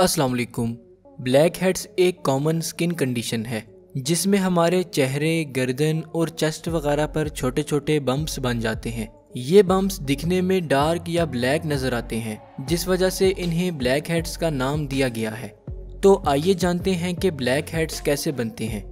वालेकुम। Blackheads एक common skin condition है, जिसमें हमारे चेहरे, गर्दन और चेस्ट वगैरह पर छोटे छोटे बम्प्स बन जाते हैं। ये बम्प्स दिखने में डार्क या ब्लैक नज़र आते हैं, जिस वजह से इन्हें ब्लैक हेड्स का नाम दिया गया है। तो आइए जानते हैं कि ब्लैक हेड्स कैसे बनते हैं।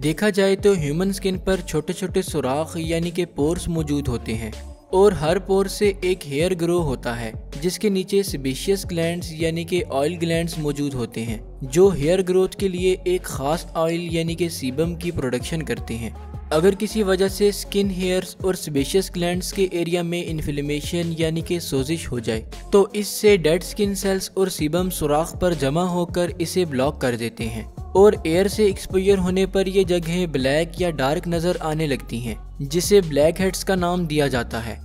देखा जाए तो ह्यूमन स्किन पर छोटे छोटे सुराख यानी कि पोर्स मौजूद होते हैं। और हर पोर से एक हेयर ग्रो होता है, जिसके नीचे सिबिशियस ग्लैंड्स यानी कि ऑयल ग्लैंड्स मौजूद होते हैं, जो हेयर ग्रोथ के लिए एक खास ऑयल यानी कि सीबम की प्रोडक्शन करते हैं। अगर किसी वजह से स्किन हेयर्स और स्पेशियस ग्लैंड्स के एरिया में इन्फ्लेमेशन यानी कि सोजिश हो जाए तो इससे डेड स्किन सेल्स और सीबम सुराख पर जमा होकर इसे ब्लॉक कर देते हैं। और एयर से एक्सपोजर होने पर ये जगह ब्लैक या डार्क नज़र आने लगती हैं, जिसे ब्लैक हेड्स का नाम दिया जाता है।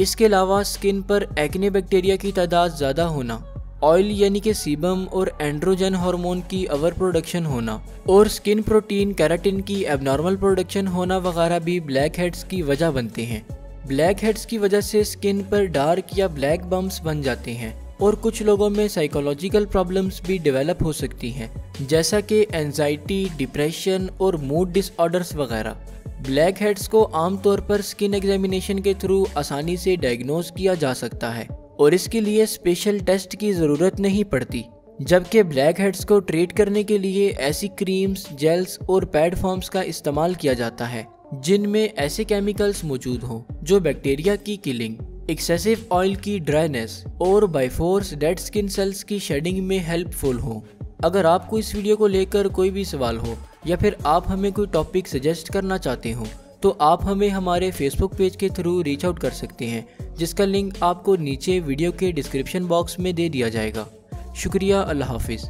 इसके अलावा स्किन पर एक्ने बैक्टीरिया की तादाद ज़्यादा होना ऑयल यानी कि सीबम और एंड्रोजन हार्मोन की ओवर प्रोडक्शन होना, और स्किन प्रोटीन कैराटिन की एबनॉर्मल प्रोडक्शन होना वगैरह भी ब्लैक हेड्स की वजह बनते हैं। ब्लैक हेड्स की वजह से स्किन पर डार्क या ब्लैक बम्स बन जाते हैं। और कुछ लोगों में साइकोलॉजिकल प्रॉब्लम्स भी डेवलप हो सकती हैं, जैसा कि एनजाइटी डिप्रेशन और मूड डिसऑर्डर्स वगैरह। ब्लैक हेड्स को आमतौर पर स्किन एग्जामिनेशन के थ्रू आसानी से डायग्नोज किया जा सकता है, और इसके लिए स्पेशल टेस्ट की ज़रूरत नहीं पड़ती, जबकि ब्लैक हेड्स को ट्रीट करने के लिए ऐसी क्रीम्स जेल्स और पैड फॉर्म्स का इस्तेमाल किया जाता है, जिनमें ऐसे केमिकल्स मौजूद हों, जो बैक्टीरिया की किलिंग एक्सेसिव ऑयल की ड्राइनेस और बाइफोर्स डेड स्किन सेल्स की शेडिंग में हेल्पफुल हो। अगर आपको इस वीडियो को लेकर कोई भी सवाल हो, या फिर आप हमें कोई टॉपिक सजेस्ट करना चाहते हो तो आप हमें हमारे फेसबुक पेज के थ्रू रीच आउट कर सकते हैं, जिसका लिंक आपको नीचे वीडियो के डिस्क्रिप्शन बॉक्स में दे दिया जाएगा। शुक्रिया, अल्लाह हाफिज़।